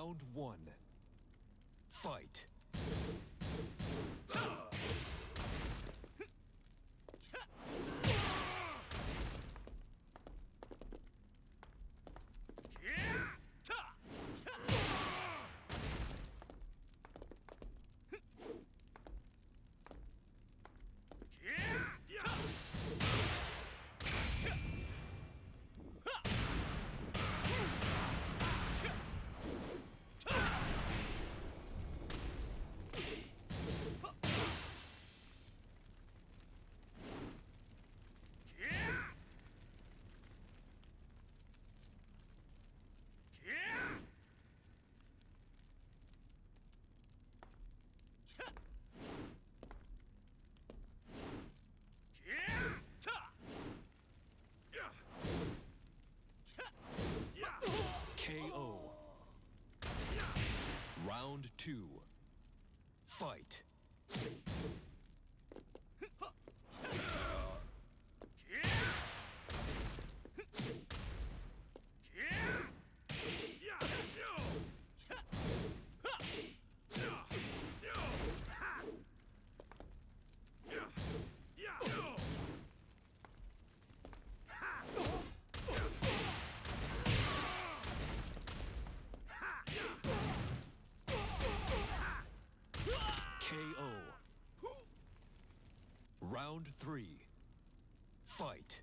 Round one. Fight. Round two. Fight. Round three. Fight.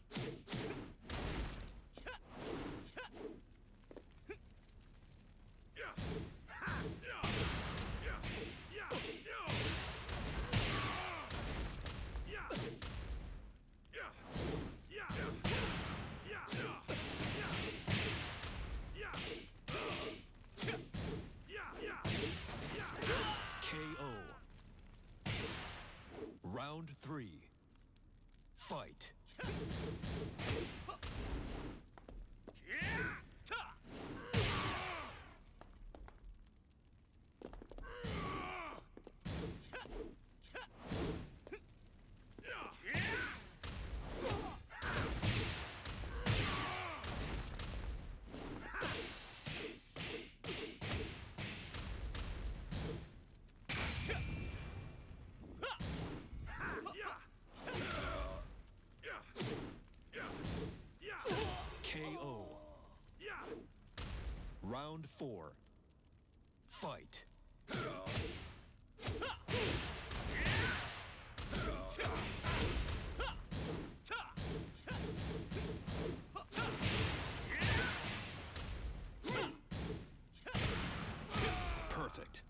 Round four. Fight. Perfect.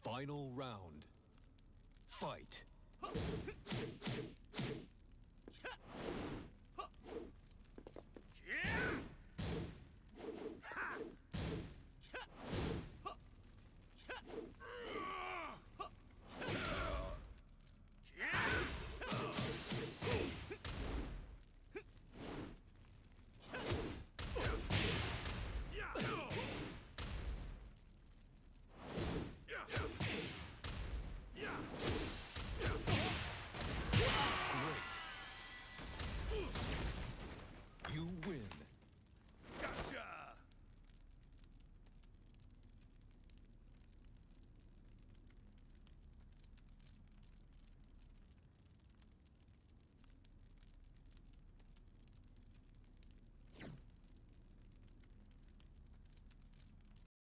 Final round. Fight.